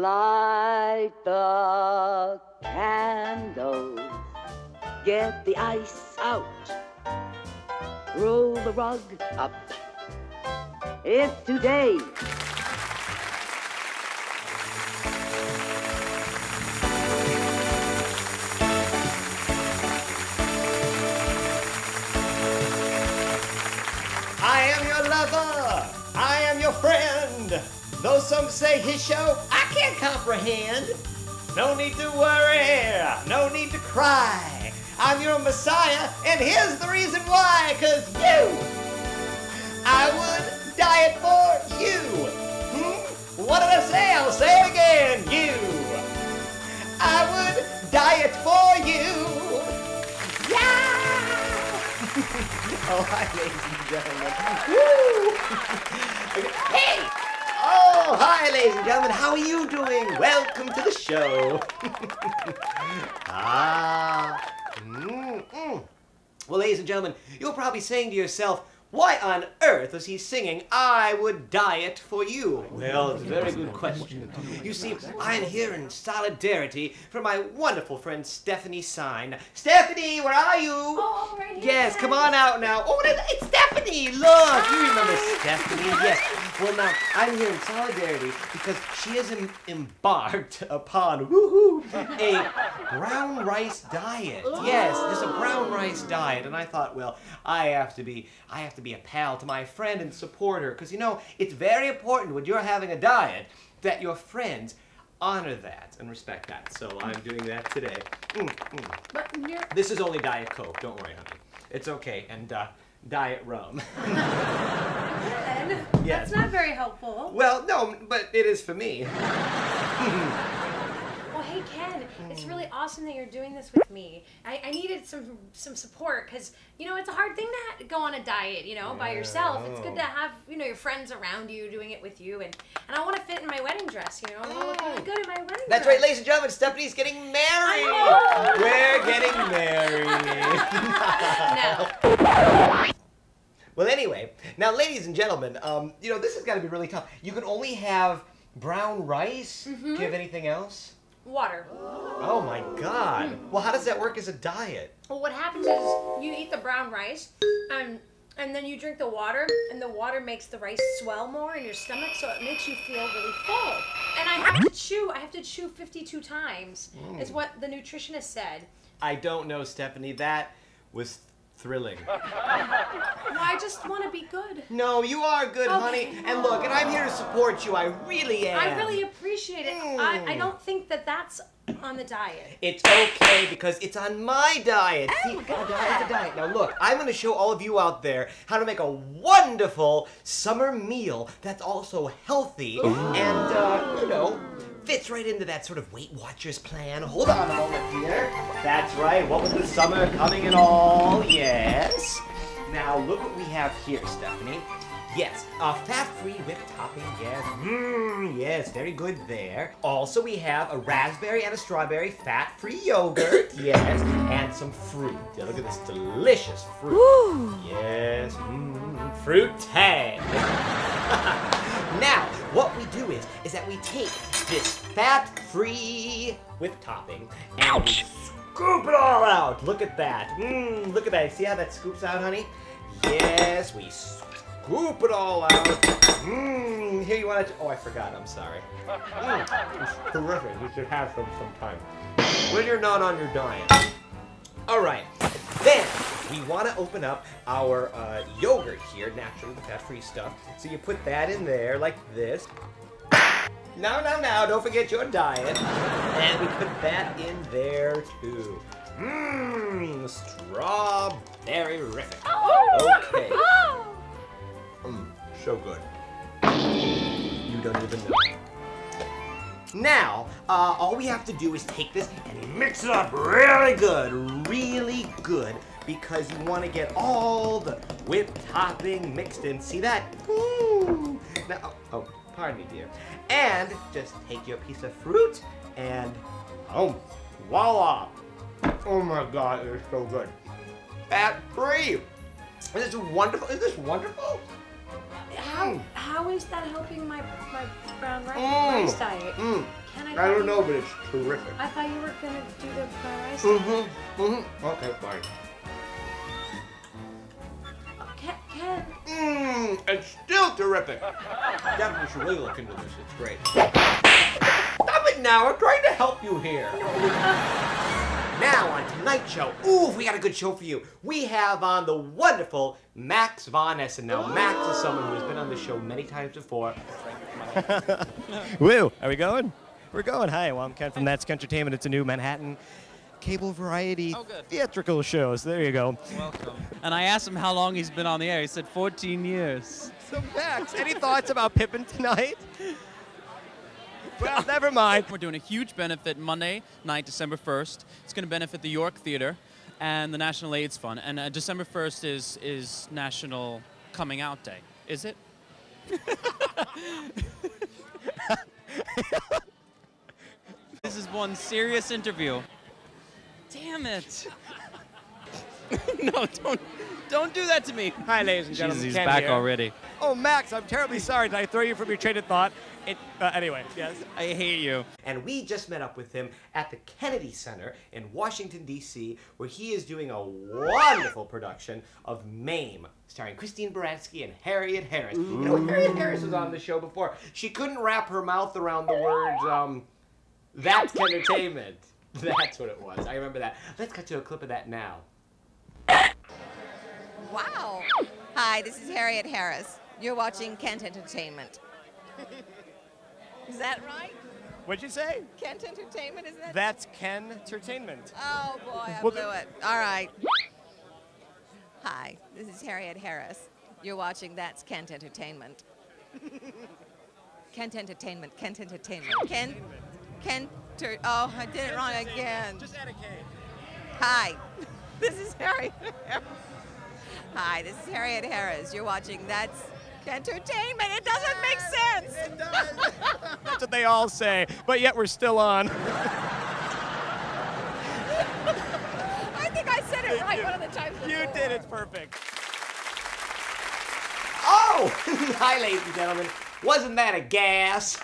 Light the candles. Get the ice out. Roll the rug up. It's today. I am your lover. I am your friend. Though some say his show, I can't comprehend. No need to worry. No need to cry. I'm your messiah, and here's the reason why. Cause you, I would die it for you. Hmm? What did I say? I'll say it again. You, I would die it for you. Yeah. Oh, hi, ladies and gentlemen. Woo! hey! Hi, ladies and gentlemen. How are you doing? Welcome to the show. ah. Mm, mm. Well, ladies and gentlemen, you're probably saying to yourself, why on earth is he singing I Would Diet for You? Well, it's a very good question. You see, I'm here in solidarity for my wonderful friend Stephanie Sine. Stephanie, where are you? Oh, right here. Yes, come on out now. Oh, it's Stephanie. Look, you remember Stephanie? Yes. Well, now I'm here in solidarity because she has em- embarked upon woohoo a brown rice diet. Yes, just a brown rice diet, and I thought, well, I have to be, I have to be a pal to my friend and supporter. because you know it's very important when you're having a diet that your friends honor that and respect that. So I'm doing that today. Mm, mm. But you're. This is only Diet Coke. Don't worry, honey. It's okay. And uh, Diet Rum. Yes. That's not very helpful. well, no, but it is for me. Hey Ken, it's really awesome that you're doing this with me. I, I needed some some support because you know it's a hard thing to ha- go on a diet, you know, by yourself. It's good to have you know your friends around you doing it with you, and and I want to fit in my wedding dress. You know, I want to look really good in my wedding dress. That's dress. right, ladies and gentlemen. Stephanie's getting married. We're getting married. No. well, anyway, now, ladies and gentlemen, um, you know this is got to be really tough. You can only have brown rice. Do you have anything else? Water. Oh my God. Well, how does that work as a diet? Well, what happens is you eat the brown rice, and and then you drink the water, and the water makes the rice swell more in your stomach, so it makes you feel really full. And I have to chew. I have to chew 52 times. Is mm. what the nutritionist said. I don't know, Stephanie. That was thrilling. Well, I just want to be good. No, you are good, honey. And look, and I'm here to support you. I really am. I really appreciate it. I, I Mm. don't think that that's on the diet. It's okay because it's on my diet. See, Oh, a diet's a diet. Now look, I'm going to show all of you out there how to make a wonderful summer meal that's also healthy and, uh, you know, fits right into that sort of Weight Watchers plan. Hold on a moment here. That's right. What with the summer coming and all, yes. Now look what we have here, Stephanie. Yes, a fat-free whipped topping, yes. Mmm, yes, very good there. Also, we have a raspberry and a strawberry fat-free yogurt, yes, and some fruit. Yeah, look at this delicious fruit. Yes, mmm, fruit tang. now, what we do is, is that we take this fat-free whipped topping and scoop it all out. Look at that. Mmm, look at that. See how that scoops out, honey? Yes, we scoop it all out. Mmm, here you want to, oh, I forgot, I'm sorry. Mmm, it's terrific. You should have some sometime. When you're not on your diet. All right, then we want to open up our uh, yogurt here, naturally, the fat-free stuff. So you put that in there like this. No, no, no, don't forget your diet. And we put that in there too. Mmm, strawberry-rific. Okay. Mmm, so good. You don't even know. Now, uh, all we have to do is take this and mix it up really good, really good, because you want to get all the whipped topping mixed in. See that? Ooh. Now, oh, pardon me, dear. And just take your piece of fruit and, oh, voila! Oh my God, it is so good. Fat free. Is this wonderful? Is this wonderful? How how is that helping my my brown rice, Mm. rice diet? Mm. I, I don't know, were- but it's terrific. I thought you were gonna do the fries. Mm-hmm. Mm-hmm. Okay, fine. Ken, Ken, Mmm, it's still terrific. Definitely should really look into this. It's great. Stop it now. I'm trying to help you here. Now on tonight's show. Ooh, we got a good show for you. We have on the wonderful Max Von Essen. Now, Max is someone who has been on the show many times before. Woo! Are we going? We're going. Hi, well, I'm Ken from That's Kentertainment. It's a new Manhattan cable variety Oh, theatrical shows. There you go. Welcome. And I asked him how long he's been on the air. He said 14 years. So Max, any thoughts about Pippin tonight? Well, never mind. We're doing a huge benefit Monday night, December 1st. It's going to benefit the York Theater and the National AIDS Fund. And uh, December 1st is is National Coming Out Day. Is it? this is one serious interview. Damn it. no, don't don't do that to me. Hi, ladies and Jeez, gentlemen. he's Ken back here. already. Oh, Max, I'm terribly sorry. Did I throw you from your train of thought? It. Uh, anyway, yes. I hate you. And we just met up with him at the Kennedy Center in Washington, D.C., where he is doing a wonderful production of MAME, starring Christine Baranski and Harriet Harris. You know, Harriet Harris was on the show before. She couldn't wrap her mouth around the words, um, that's entertainment. That's what it was. I remember that. Let's cut to a clip of that now. Wow. Hi, this is Harriet Harris. You're watching Kent Entertainment. is that right? What'd you say? Kent Entertainment, isn't that? That's Ken Entertainment. Oh boy, I Well, blew it. All right. Hi, this is Harriet Harris. You're watching That's Kent Entertainment. Kent Entertainment, Kent Entertainment. Kent, Kent, oh, I did it wrong again. Just add a K. Hi, this is Harriet Harris. Hi, this is Harriet Harris. You're watching That's Entertainment. It doesn't make sense. It does. That's what they all say, but yet we're still on. I think I said it right one of the times. You did. It's perfect. Oh! Hi, ladies and gentlemen. Wasn't that a gas?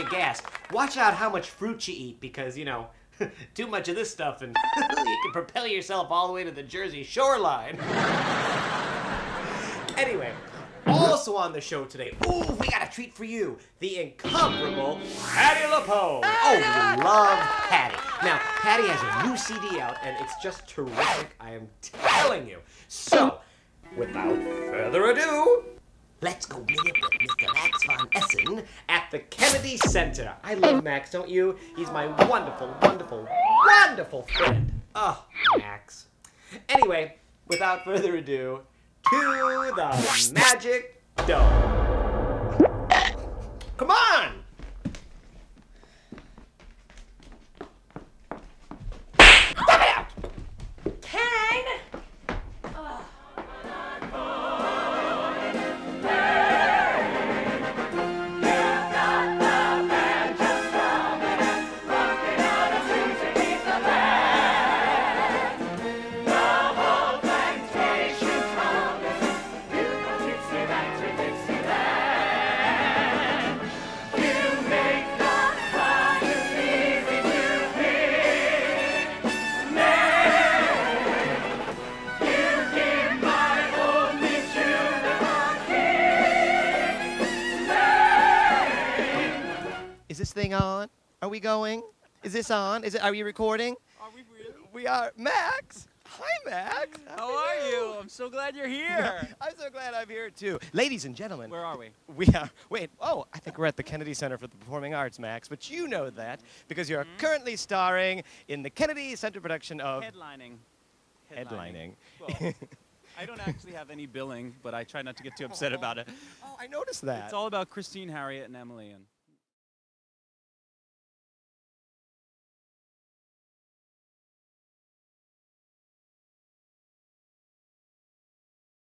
Of gas, watch out how much fruit you eat because, you know, too much of this stuff and you can propel yourself all the way to the Jersey shoreline. anyway, also on the show today, ooh, we got a treat for you. The incomparable Patti LuPone. Oh, we love Patti. Now, Patti has a new CD out and it's just terrific, I am telling you. So, without further ado, let's go meet up with Mr. Max von Essen at the Kennedy Center. I love Max, don't you? He's my wonderful, wonderful, wonderful friend. Oh, Max. Anyway, without further ado, to the Magic Dome. Come on! We going? Is this on? Is it? Are we recording? Are we really? We are. Max. Hi, Max. How are you? I'm so glad you're here. I'm so glad I'm here too. Ladies and gentlemen, Where are we? we are. Wait. Oh, I think we're at the Kennedy Center for the Performing Arts, Max. But you know that because you're mm-hmm. currently starring in the Kennedy Center production of Headlining. Headlining. Well, I don't actually have any billing, but I try not to get too upset about it. Oh, I noticed that. It's all about Christine, Harriet, and Emily. And